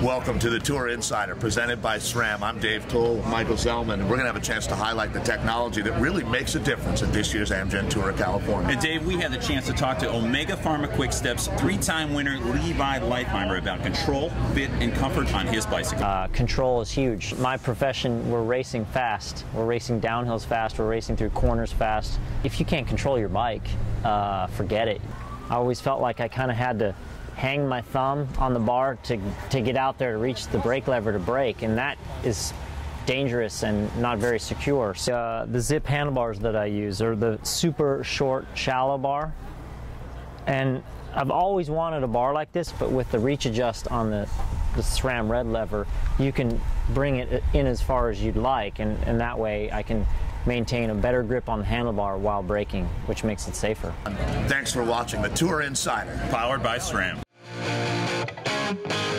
Welcome to the Tour Insider presented by SRAM. I'm Dave Towle, Michael Zellman, and we're going to have a chance to highlight the technology that really makes a difference at this year's Amgen Tour of California. And Dave, we had the chance to talk to Omega Pharma Quick Steps three-time winner Levi Leipheimer about control, fit, and comfort on his bicycle. Uh, control is huge. My profession, we're racing fast. We're racing downhills fast. We're racing through corners fast. If you can't control your bike, uh, forget it. I always felt like I kind of had to hang my thumb on the bar to, to get out there to reach the brake lever to brake, and that is dangerous and not very secure. So, uh, the Zipp handlebars that I use are the super short, shallow bar, and I've always wanted a bar like this, but with the reach adjust on the, the SRAM red lever, you can bring it in as far as you'd like, and, and that way I can maintain a better grip on the handlebar while braking, which makes it safer. Thanks for watching the Tour Insider. Powered by SRAM. Thank you.